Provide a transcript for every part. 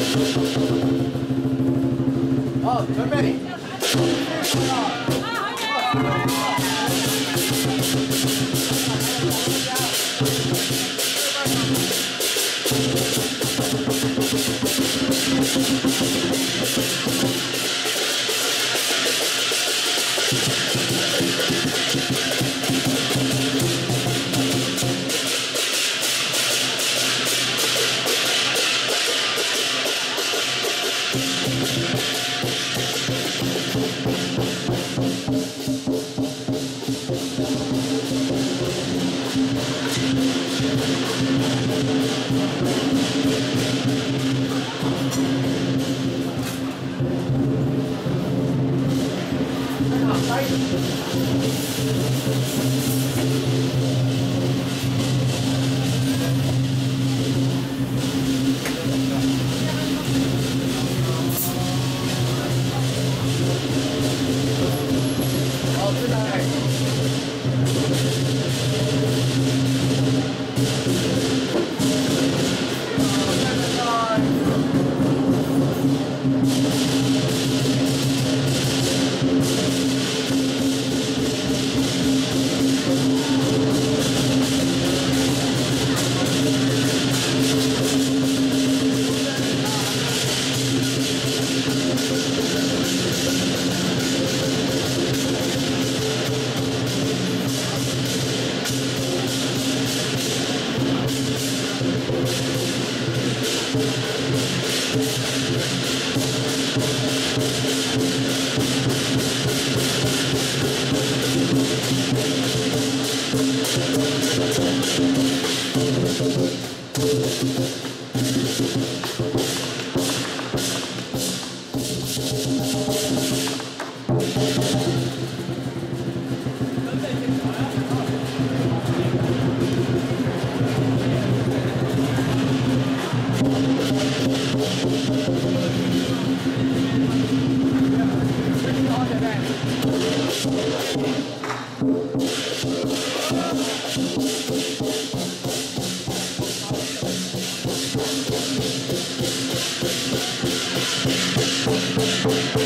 Oh, 準備。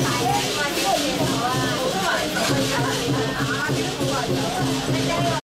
Fire!